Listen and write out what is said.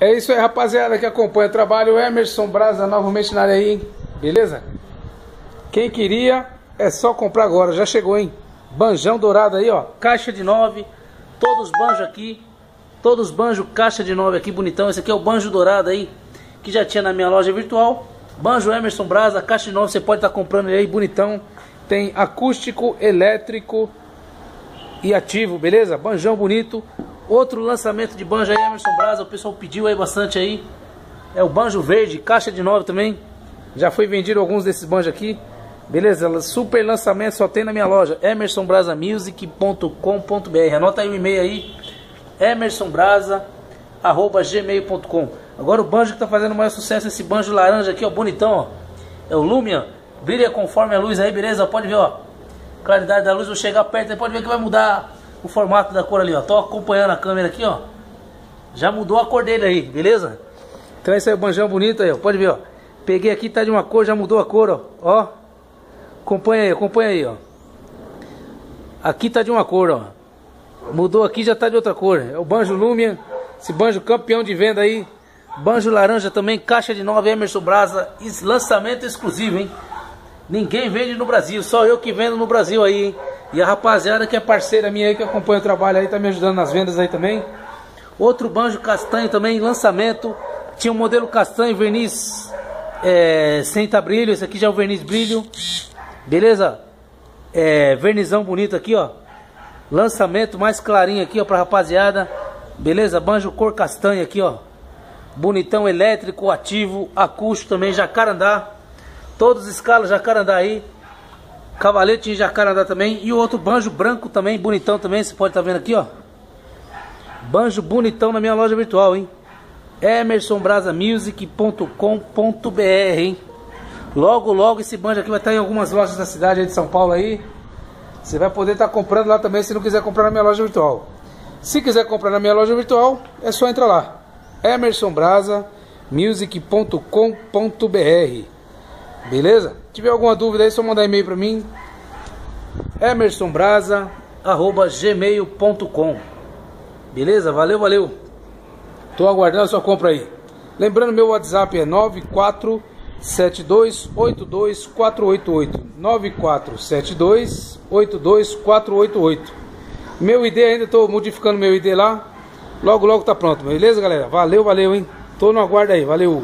É isso aí, rapaziada, que acompanha o trabalho. Emerson Brasa novamente na área aí, hein? Beleza? Quem queria, é só comprar agora. Já chegou, hein? Banjão dourado aí, ó. Caixa de nove. Todos banjos aqui. Todos banjos, caixa de nove aqui, bonitão. Esse aqui é o banjo dourado aí, que já tinha na minha loja virtual. Banjo Emerson Brasa, caixa de nove. Você pode estar tá comprando ele aí, bonitão. Tem acústico, elétrico e ativo, beleza? Banjão bonito. Outro lançamento de banjo aí, Emerson Brasa, o pessoal pediu aí bastante aí. É o banjo verde, caixa de nove também. Já foi vendido alguns desses banjos aqui. Beleza? Super lançamento só tem na minha loja, emersonbrasamusic.com.br. Anota aí o e-mail aí, emersonbrasa@gmail.com. Agora o banjo que tá fazendo mais sucesso esse banjo laranja aqui, ó, bonitão, ó. É o Lumion. Brilha conforme a luz aí, beleza? Pode ver, ó. Claridade da luz, vou chegar perto, aí pode ver que vai mudar o formato da cor ali, ó. Tô acompanhando a câmera aqui, ó. Já mudou a cor dele aí, beleza? Então esse é o banjão bonito aí, ó. Pode ver, ó. Peguei aqui, tá de uma cor, já mudou a cor, ó. Ó. Acompanha aí, acompanha aí, ó. Aqui tá de uma cor, ó. Mudou aqui, já tá de outra cor. É o banjo Lumion. Esse banjo campeão de venda aí. Banjo laranja também, caixa de 9 Emerson Brasa. Lançamento exclusivo, hein? Ninguém vende no Brasil, só eu que vendo no Brasil aí, hein? E a rapaziada que é parceira minha aí, que acompanha o trabalho aí, tá me ajudando nas vendas aí também. Outro banjo castanho também, lançamento. Tinha um modelo castanho, verniz é, sem brilho. Esse aqui já é o verniz brilho. Beleza? É, vernizão bonito aqui, ó. Lançamento mais clarinho aqui, ó, pra rapaziada. Beleza? Banjo cor castanha aqui, ó. Bonitão elétrico, ativo, acústico também, jacarandá. Todos escalas jacarandá aí. Cavalete em jacarandá também. E o outro banjo branco também, bonitão também. Você pode estar tá vendo aqui, ó. Banjo bonitão na minha loja virtual, hein. emersonbrasamusic.com.br, hein. Logo, logo esse banjo aqui vai estar tá em algumas lojas da cidade aí de São Paulo aí. Você vai poder estar tá comprando lá também se não quiser comprar na minha loja virtual. Se quiser comprar na minha loja virtual, é só entrar lá. emersonbrasamusic.com.br Beleza? Se tiver alguma dúvida aí, é só mandar e-mail para mim. emersonbrasa@gmail.com. Beleza? Valeu, valeu. Tô aguardando a sua compra aí. Lembrando, meu WhatsApp é 947282488. 947282488. Meu ID ainda tô modificando meu ID lá. Logo, logo tá pronto. Beleza, galera? Valeu, valeu, hein? Tô no aguardo aí. Valeu.